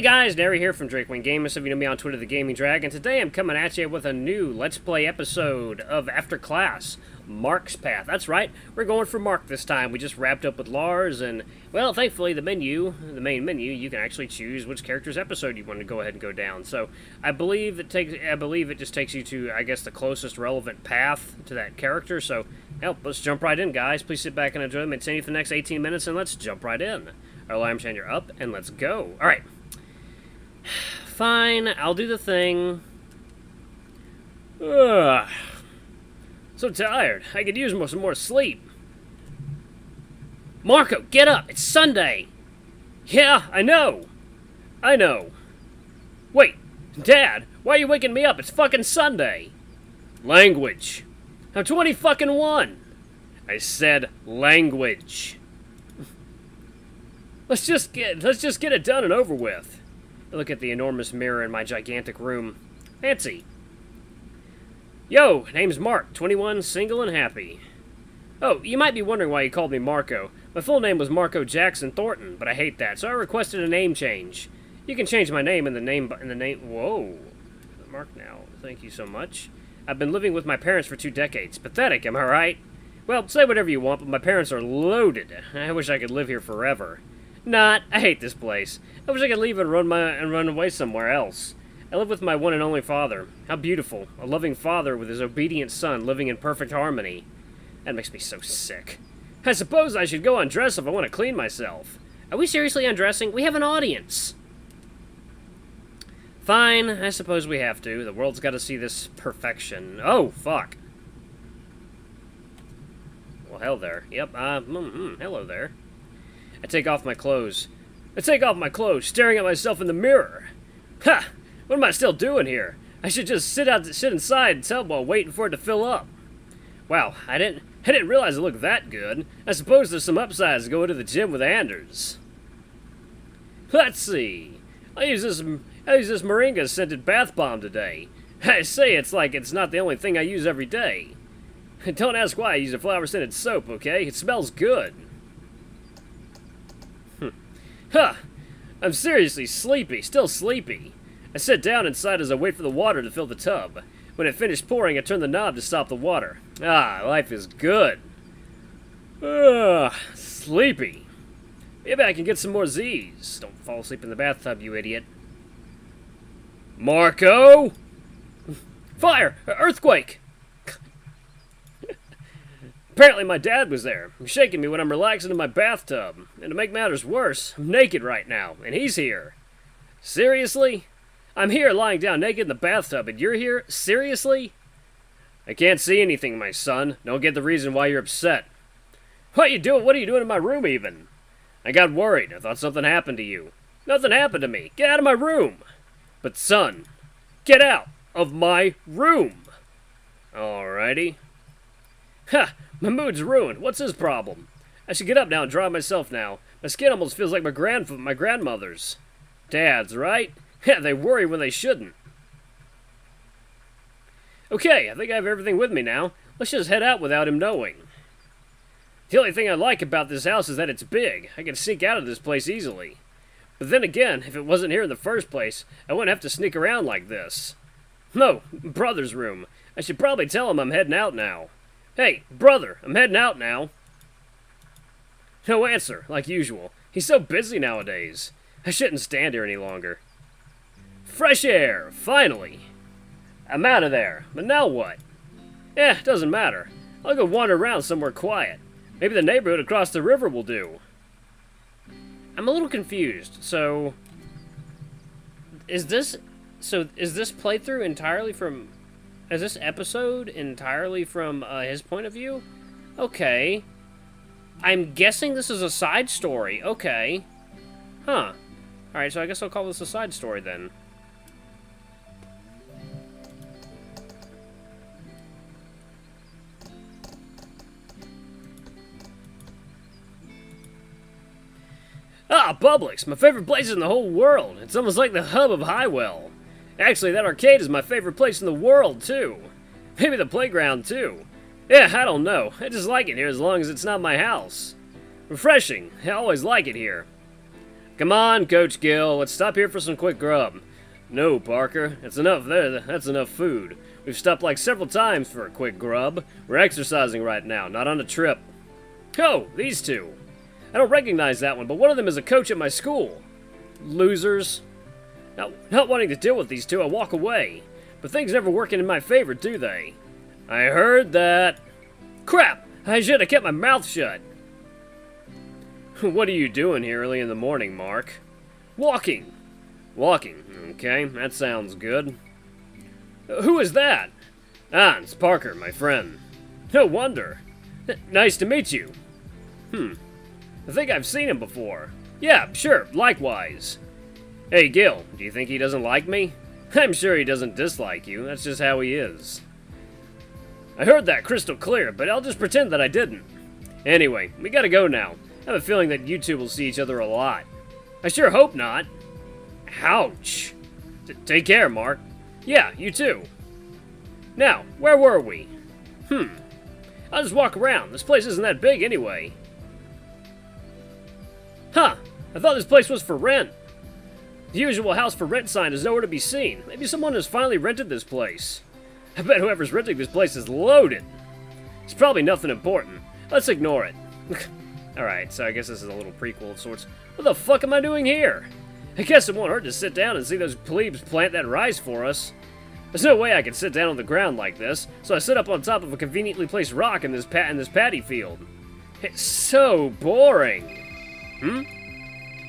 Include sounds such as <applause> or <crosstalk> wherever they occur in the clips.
Hey guys, Nary here from Drakewing Gamers. If you know me on Twitter, The Gaming Dragon. Today I'm coming at you with a new Let's Play episode of After Class, Mark's Path. That's right, we're going for Mark this time. We just wrapped up with Lars, and, well, thankfully the menu, the main menu, you can actually choose which character's episode you want to go ahead and go down. So, I believe it takes, I believe it just takes you to, I guess, the closest relevant path to that character. So, help, let's jump right in, guys. Please sit back and enjoy the continue for the next 18 minutes, and let's jump right in. Our alarm changer up, and let's go. All right. Fine, I'll do the thing. Ugh. So tired. I could use some more sleep. Marco, get up! It's Sunday! Yeah, I know! I know. Wait, Dad, why are you waking me up? It's fucking Sunday! Language. I'm 20 fucking one! I said language. <laughs> Let's just get let's just get it done and over with. I look at the enormous mirror in my gigantic room. Fancy. Yo, name's Mark, 21, single and happy. Oh, you might be wondering why you called me Marco. My full name was Marco Jackson Thornton, but I hate that, so I requested a name change. You can change my name in the name in the name. Whoa, Mark now. Thank you so much. I've been living with my parents for two decades. Pathetic, am I right? Well, say whatever you want, but my parents are loaded. <laughs> I wish I could live here forever. Not. I hate this place. I wish I could leave and run my and run away somewhere else. I live with my one and only father. How beautiful. A loving father with his obedient son living in perfect harmony. That makes me so sick. I suppose I should go undress if I want to clean myself. Are we seriously undressing? We have an audience. Fine, I suppose we have to. The world's got to see this perfection. Oh, fuck. Well, hell there. Yep, uh, mm, mm, hello there. I take off my clothes. I take off my clothes, staring at myself in the mirror. Ha! What am I still doing here? I should just sit out, sit inside and tell while waiting for it to fill up. Wow, I didn't, I didn't realize it looked that good. I suppose there's some upsides to going to the gym with Anders. Let's see. I use this, I use this moringa scented bath bomb today. I say it's like it's not the only thing I use every day. Don't ask why I use a flower scented soap, okay? It smells good. Huh! I'm seriously sleepy, still sleepy. I sit down inside as I wait for the water to fill the tub. When it finished pouring, I turn the knob to stop the water. Ah, life is good. Ugh, sleepy. Maybe I can get some more Z's. Don't fall asleep in the bathtub, you idiot. Marco! Fire! Earthquake! Apparently my dad was there, shaking me when I'm relaxing in my bathtub. And to make matters worse, I'm naked right now, and he's here. Seriously? I'm here lying down naked in the bathtub, and you're here? Seriously? I can't see anything, my son. Don't get the reason why you're upset. What you doing? What are you doing in my room, even? I got worried. I thought something happened to you. Nothing happened to me. Get out of my room. But, son, get out of my room. Alrighty. Ha! My mood's ruined. What's his problem? I should get up now and dry myself now. My skin almost feels like my grandf my grandmother's. Dad's, right? <laughs> Yeah, they worry when they shouldn't. Okay, I think I have everything with me now. Let's just head out without him knowing. The only thing I like about this house is that it's big. I can sneak out of this place easily. But then again, if it wasn't here in the first place, I wouldn't have to sneak around like this. No, brother's room. I should probably tell him I'm heading out now. Hey, brother, I'm heading out now. No answer, like usual. He's so busy nowadays. I shouldn't stand here any longer. Fresh air, finally. I'm out of there, but now what? Eh, doesn't matter. I'll go wander around somewhere quiet. Maybe the neighborhood across the river will do. I'm a little confused, so... Is this... So, is this playthrough entirely from is this episode entirely from uh, his point of view? Okay. I'm guessing this is a side story. Okay. Huh. Alright, so I guess I'll call this a side story then. Ah, Publix, my favorite place in the whole world. It's almost like the hub of Highwell. Actually, that arcade is my favorite place in the world, too. Maybe the playground, too. Yeah, I don't know. I just like it here as long as it's not my house. Refreshing. I always like it here. Come on, Coach Gil, let's stop here for some quick grub. No, Parker, it's enough there. That's enough food. We've stopped like several times for a quick grub. We're exercising right now, not on a trip. Oh, these two. I don't recognize that one, but one of them is a coach at my school. Losers. Now, not wanting to deal with these two, I walk away. But things never working in my favor, do they? I heard that. Crap! I should have kept my mouth shut. <laughs> what are you doing here early in the morning, Mark? Walking. Walking. Okay, that sounds good. Who is that? Ah, it's Parker, my friend. No wonder. <laughs> Nice to meet you. Hmm. I think I've seen him before. Yeah, sure, likewise. Hey, Gil, do you think he doesn't like me? <laughs> I'm sure he doesn't dislike you, that's just how he is. I heard that crystal clear, but I'll just pretend that I didn't. Anyway, we gotta go now. I have a feeling that you two will see each other a lot. I sure hope not. Ouch. T take care, Mark. Yeah, you too. Now, where were we? Hmm. I'll just walk around. This place isn't that big anyway. Huh. I thought this place was for rent. The usual house for rent sign is nowhere to be seen. Maybe someone has finally rented this place. I bet whoever's renting this place is loaded. It's probably nothing important. Let's ignore it. <laughs> Alright, so I guess this is a little prequel of sorts. What the fuck am I doing here? I guess it won't hurt to sit down and see those plebes plant that rice for us. There's no way I can sit down on the ground like this, so I sit up on top of a conveniently placed rock in this pat in this paddy field. It's so boring. Hmm?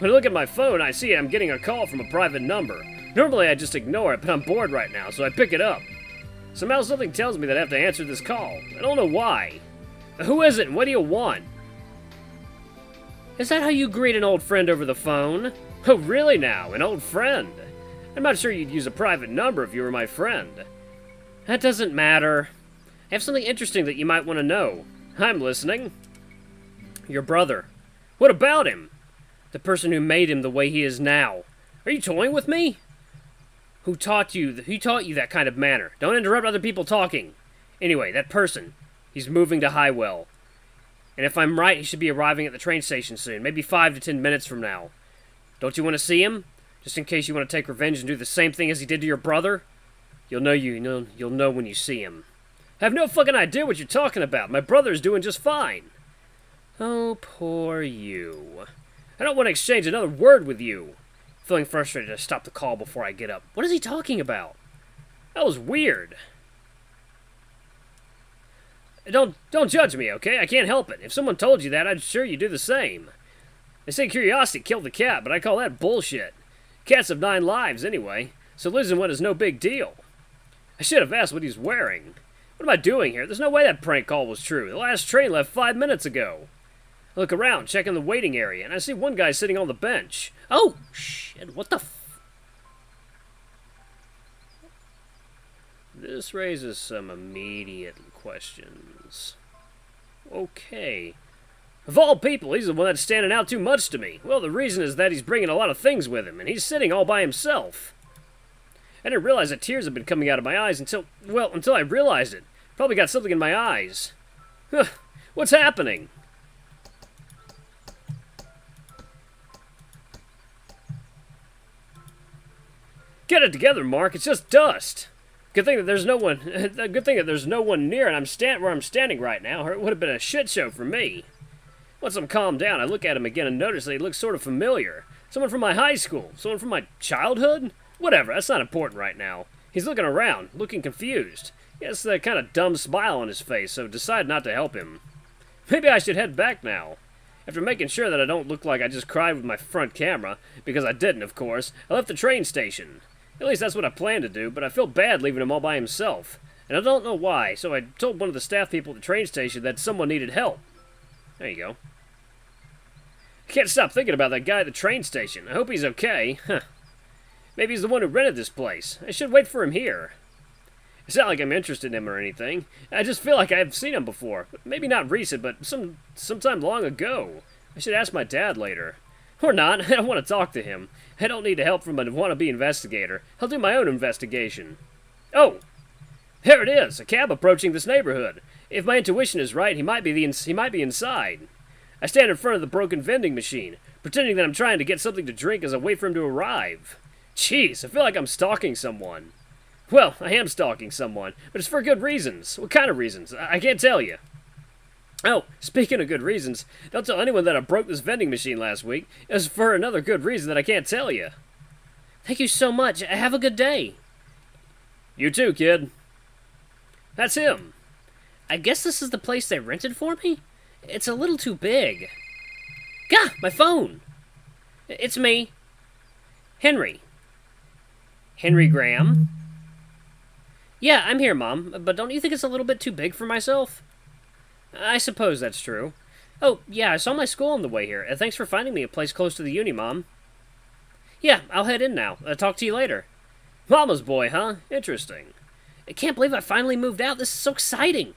When I look at my phone, I see I'm getting a call from a private number. Normally I just ignore it, but I'm bored right now, so I pick it up. Somehow something tells me that I have to answer this call. I don't know why. Who is it and what do you want? Is that how you greet an old friend over the phone? Oh, really now? An old friend? I'm not sure you'd use a private number if you were my friend. That doesn't matter. I have something interesting that you might want to know. I'm listening. Your brother. What about him? The person who made him the way he is now. Are you toying with me? Who taught you who taught you that kind of manner? Don't interrupt other people talking. Anyway, that person. He's moving to Highwell. And if I'm right, he should be arriving at the train station soon, maybe five to ten minutes from now. Don't you want to see him? Just in case you want to take revenge and do the same thing as he did to your brother? You'll know you know you'll know when you see him. I have no fucking idea what you're talking about. My brother's doing just fine. Oh, poor you. I don't want to exchange another word with you. Feeling frustrated, I stop the call before I get up. What is he talking about? That was weird. Don't don't judge me, okay? I can't help it. If someone told you that, I'd sure you do the same. They say curiosity killed the cat, but I call that bullshit. Cats have nine lives anyway, so losing one is no big deal. I should have asked what he's wearing. What am I doing here? There's no way that prank call was true. The last train left five minutes ago. Look around, checking the waiting area, and I see one guy sitting on the bench. Oh, shit, what the f... This raises some immediate questions. Okay. Of all people, he's the one that's standing out too much to me. Well, the reason is that he's bringing a lot of things with him, and he's sitting all by himself. I didn't realize that tears had been coming out of my eyes until, well, until I realized it. Probably got something in my eyes. Huh, what's happening? Get it together, Mark. It's just dust. Good thing that there's no one. <laughs> Good thing that there's no one near, and I'm stand where I'm standing right now, or it would have been a shit show for me. Once I'm calmed down, I look at him again and notice that he looks sort of familiar. Someone from my high school. Someone from my childhood. Whatever. That's not important right now. He's looking around, looking confused. He has that kind of dumb smile on his face, so decide not to help him. Maybe I should head back now. After making sure that I don't look like I just cried with my front camera, because I didn't, of course, I left the train station. At least that's what I planned to do, but I feel bad leaving him all by himself. And I don't know why, so I told one of the staff people at the train station that someone needed help. There you go. I can't stop thinking about that guy at the train station. I hope he's okay. Huh. Maybe he's the one who rented this place. I should wait for him here. It's not like I'm interested in him or anything. I just feel like I've seen him before. Maybe not recent, but some sometime long ago. I should ask my dad later. Or not. <laughs> I don't want to talk to him. I don't need the help from a wannabe investigator. I'll do my own investigation. Oh! There it is! A cab approaching this neighborhood. If my intuition is right, he might be the he might be inside. I stand in front of the broken vending machine, pretending that I'm trying to get something to drink as I wait for him to arrive. Jeez, I feel like I'm stalking someone. Well, I am stalking someone, but it's for good reasons. What kind of reasons? I, I can't tell you. Oh, speaking of good reasons, don't tell anyone that I broke this vending machine last week. It was for another good reason that I can't tell you. Thank you so much. Have a good day. You too, kid. That's him. I guess this is the place they rented for me? It's a little too big. Gah! My phone! It's me. Henry. Henry Graham? Yeah, I'm here, Mom, but don't you think it's a little bit too big for myself? I suppose that's true. Oh, yeah, I saw my school on the way here. thanks for finding me a place close to the uni, Mom. Yeah, I'll head in now. I'll talk to you later. Mama's boy, huh? Interesting. I can't believe I finally moved out. This is so exciting.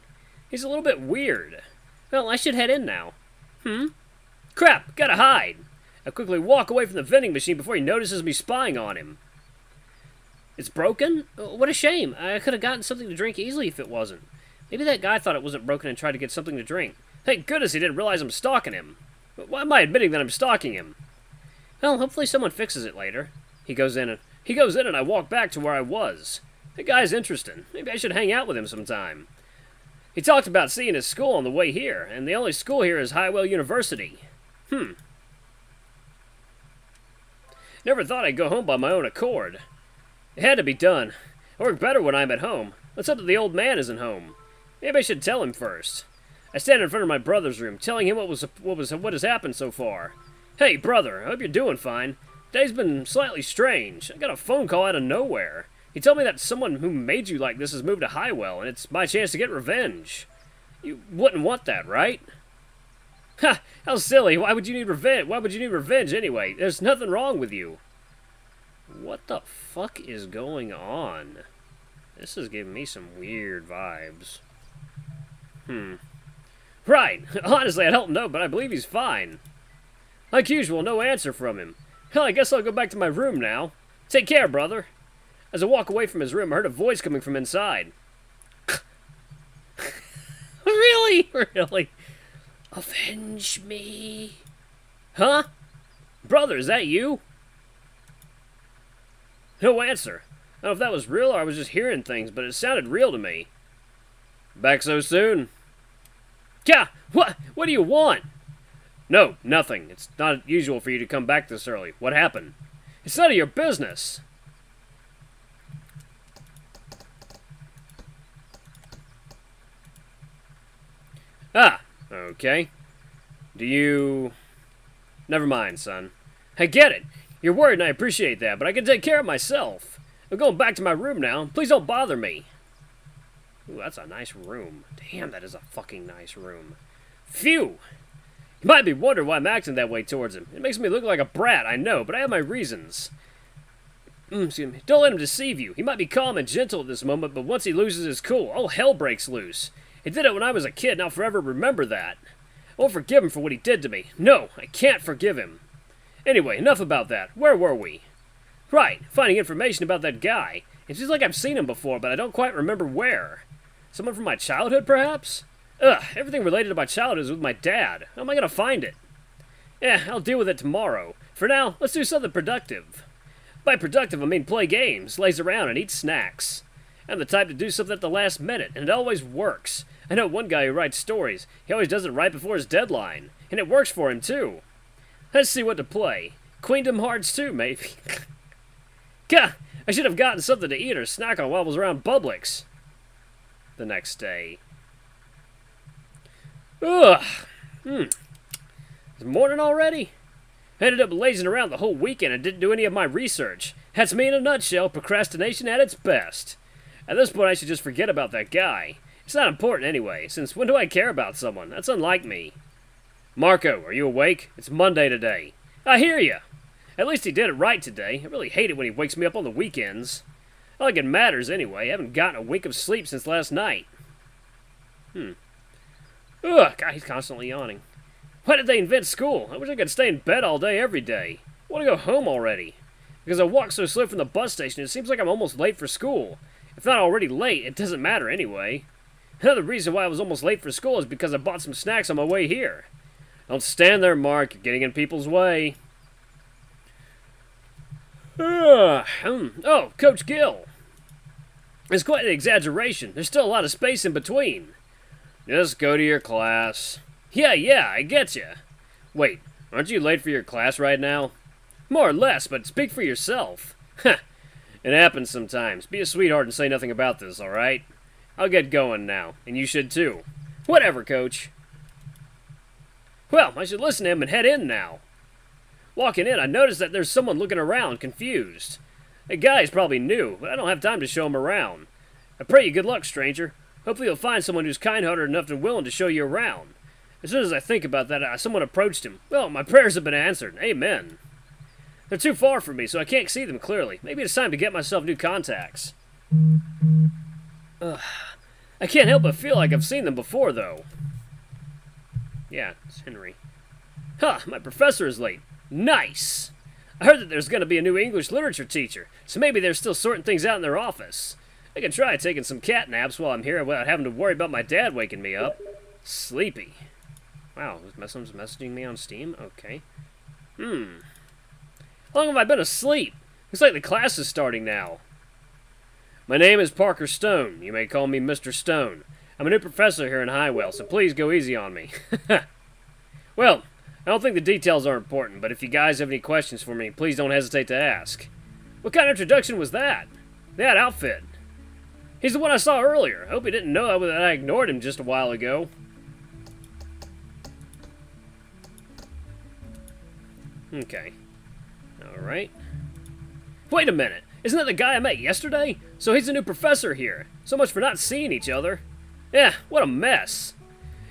He's a little bit weird. Well, I should head in now. Hmm? Crap, gotta hide. I quickly walk away from the vending machine before he notices me spying on him. It's broken? What a shame. I could have gotten something to drink easily if it wasn't. Maybe that guy thought it wasn't broken and tried to get something to drink. Thank goodness he didn't realize I'm stalking him. But why am I admitting that I'm stalking him? Well, hopefully someone fixes it later. He goes in and he goes in and I walk back to where I was. The guy's interesting. Maybe I should hang out with him sometime. He talked about seeing his school on the way here, and the only school here is Highwell University. Hmm. Never thought I'd go home by my own accord. It had to be done. I work better when I'm at home. Let's hope that the old man isn't home. Maybe I should tell him first. I stand in front of my brother's room, telling him what was what was what has happened so far. Hey, brother, I hope you're doing fine. Day's been slightly strange. I got a phone call out of nowhere. He told me that someone who made you like this has moved to Highwell, and it's my chance to get revenge. You wouldn't want that, right? Ha! How silly! Why would you need revenge? Why would you need revenge anyway? There's nothing wrong with you. What the fuck is going on? This is giving me some weird vibes. Hmm. Right! <laughs> Honestly, I don't know, but I believe he's fine. Like usual, no answer from him. Hell, I guess I'll go back to my room now. Take care, brother. As I walk away from his room, I heard a voice coming from inside. <laughs> really? <laughs> Really? Avenge me. Huh? Brother, is that you? No answer. I don't know if that was real or I was just hearing things, but it sounded real to me. Back so soon? Yeah, what? What do you want? No, nothing. It's not usual for you to come back this early. What happened? It's none of your business. Ah, okay. Do you... Never mind, son. I get it. You're worried and I appreciate that, but I can take care of myself. I'm going back to my room now. Please don't bother me. Ooh, that's a nice room. Damn, that is a fucking nice room. Phew! You might be wondering why I'm acting that way towards him. It makes me look like a brat, I know, but I have my reasons. Mm, excuse me. Don't let him deceive you. He might be calm and gentle at this moment, but once he loses his cool, all hell breaks loose. He did it when I was a kid, and I'll forever remember that. I won't forgive him for what he did to me. No, I can't forgive him. Anyway, enough about that. Where were we? Right, finding information about that guy. It seems like I've seen him before, but I don't quite remember where. Someone from my childhood, perhaps? Ugh, everything related to my childhood is with my dad. How am I to find it? Yeah, I'll deal with it tomorrow. For now, let's do something productive. By productive, I mean play games, laze around, and eat snacks. I'm the type to do something at the last minute, and it always works. I know one guy who writes stories. He always does it right before his deadline. And it works for him, too. Let's see what to play. Queendom Hearts 2, maybe. <laughs> Gah! I should have gotten something to eat or snack on while I was around Publix. The next day. Ugh. Hmm. It's morning already? Ended up lazing around the whole weekend and didn't do any of my research. That's me in a nutshell, procrastination at its best. At this point, I should just forget about that guy. It's not important anyway, since when do I care about someone? That's unlike me. Marco, are you awake? It's Monday today. I hear you. At least he did it right today. I really hate it when he wakes me up on the weekends. Not like it matters anyway. I haven't gotten a wink of sleep since last night. Hmm. Ugh, God, he's constantly yawning. Why did they invent school? I wish I could stay in bed all day every day. I want to go home already. Because I walk so slow from the bus station, it seems like I'm almost late for school. If not already late, it doesn't matter anyway. Another reason why I was almost late for school is because I bought some snacks on my way here. Don't stand there, Mark. You're getting in people's way. Uh, oh, Coach Gil. It's quite an exaggeration. There's still a lot of space in between. Just go to your class. Yeah, yeah, I get you. Wait, aren't you late for your class right now? More or less, but speak for yourself. <laughs> it happens sometimes. Be a sweetheart and say nothing about this, alright? I'll get going now, and you should too. Whatever, coach. Well, I should listen to him and head in now. Walking in, I noticed that there's someone looking around, confused. The guy's probably new, but I don't have time to show him around. I pray you good luck, stranger. Hopefully you'll find someone who's kind-hearted enough and willing to show you around. As soon as I think about that, uh, someone approached him. Well, my <laughs> prayers have been answered. Amen. They're too far from me, so I can't see them clearly. Maybe it's time to get myself new contacts. Ugh. I can't help but feel like I've seen them before, though. Yeah, it's Henry. Huh, my professor is late. Nice! I heard that there's going to be a new English literature teacher, so maybe they're still sorting things out in their office. I can try taking some cat naps while I'm here without having to worry about my dad waking me up. Sleepy. Wow, someone's messaging me on Steam? Okay. Hmm. How long have I been asleep? Looks like the class is starting now. My name is Parker Stone. You may call me Mr. Stone. I'm a new professor here in Highwell, so please go easy on me. <laughs> well, I don't think the details are important, but if you guys have any questions for me, please don't hesitate to ask. What kind of introduction was that? That outfit. He's the one I saw earlier. I hope he didn't know that I ignored him just a while ago. Okay. Alright. Wait a minute. Isn't that the guy I met yesterday? So he's a new professor here. So much for not seeing each other. Yeah, what a mess.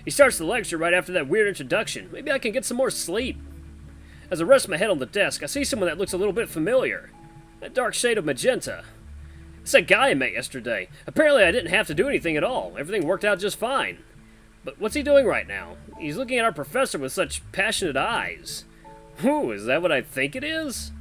He starts the lecture right after that weird introduction. Maybe I can get some more sleep. As I rest my head on the desk, I see someone that looks a little bit familiar. That dark shade of magenta. It's that guy I met yesterday. Apparently I didn't have to do anything at all. Everything worked out just fine. But what's he doing right now? He's looking at our professor with such passionate eyes. Whew, is that what I think it is?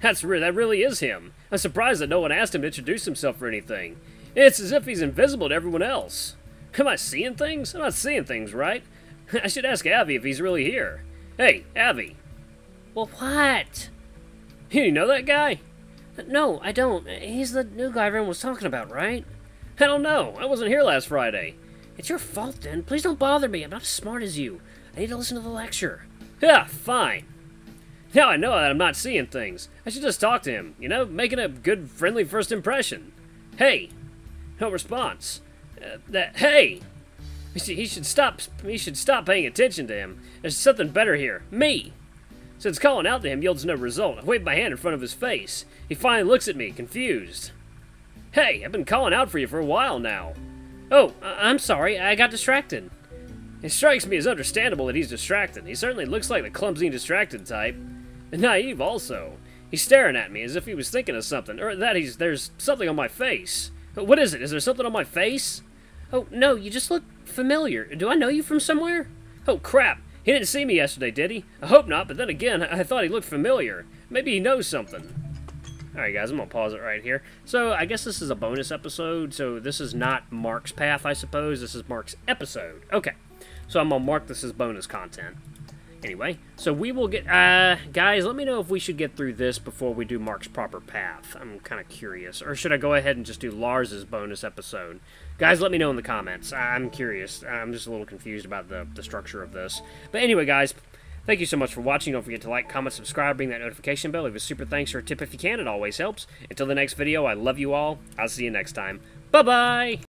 That's re that really is him. I'm surprised that no one asked him to introduce himself or anything. It's as if he's invisible to everyone else. Am I seeing things? I'm not seeing things, right? <laughs> I should ask Avi if he's really here. Hey, Avi. Well, what? You know that guy? No, I don't. He's the new guy everyone was talking about, right? I don't know. I wasn't here last Friday. It's your fault, then. Please don't bother me. I'm not as smart as you. I need to listen to the lecture. Yeah, fine. Now I know that I'm not seeing things. I should just talk to him, you know, making a good, friendly first impression. Hey! No response. That hey, he should stop. He should stop paying attention to him. There's something better here. Me. Since calling out to him yields no result, I wave my hand in front of his face. He finally looks at me, confused. Hey, I've been calling out for you for a while now. Oh, I'm sorry. I got distracted. It strikes me as understandable that he's distracted. He certainly looks like the clumsy, distracted type. And naive, also. He's staring at me as if he was thinking of something, or that he's there's something on my face. Oh, what is it? Is there something on my face? Oh, no, you just look familiar. Do I know you from somewhere? Oh, crap. He didn't see me yesterday, did he? I hope not, but then again, I thought he looked familiar. Maybe he knows something. Alright guys, I'm going to pause it right here. So, I guess this is a bonus episode, so this is not Mark's path, I suppose. This is Mark's episode. Okay, so I'm going to mark this as bonus content. Anyway, so we will get... Uh, guys, let me know if we should get through this before we do Mark's proper path. I'm kind of curious. Or should I go ahead and just do Lars's bonus episode? Guys, let me know in the comments. I'm curious. I'm just a little confused about the, the structure of this. But anyway, guys, thank you so much for watching. Don't forget to like, comment, subscribe, ring that notification bell. Leave a super thanks or a tip if you can. It always helps. Until the next video, I love you all. I'll see you next time. Bye-bye!